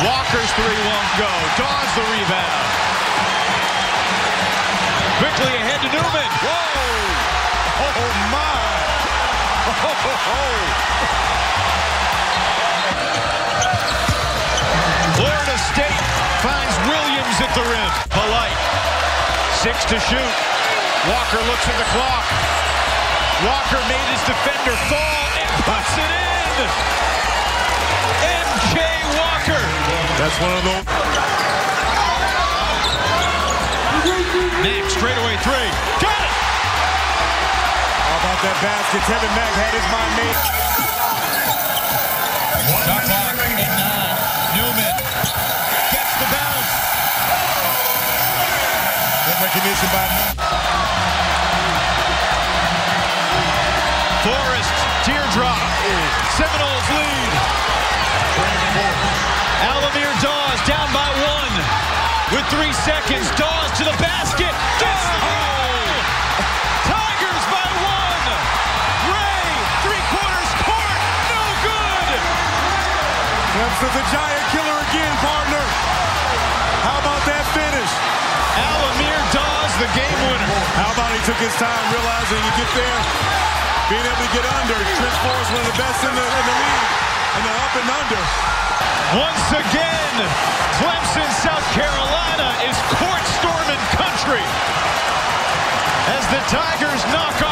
Walker's three won't go. Dawes the rebound. Quickly ahead to Newman. Whoa! Oh, my! Oh, oh, oh. Florida State finds Williams at the rim. Polite. Six to shoot. Walker looks at the clock. Walker made his defender fall and puts it in. That's one of those. Mack straightaway three. Got it. How about that basket? Tevin Mack had his mind made. Shot clock at nine. Uh, Newman gets the bounce. Good recognition by Forrest, teardrop. Seminoles seconds, Dawes to the basket. The oh! goal. Tigers by one. Ray, three quarters court. No good. Clemson's a giant killer again, partner. How about that finish? Al-Amir Dawes, the game winner. How about he took his time realizing you get there, being able to get under. Trent Forrest, one of the best in the, in the league. And they're up and under. Once again, the Tigers knock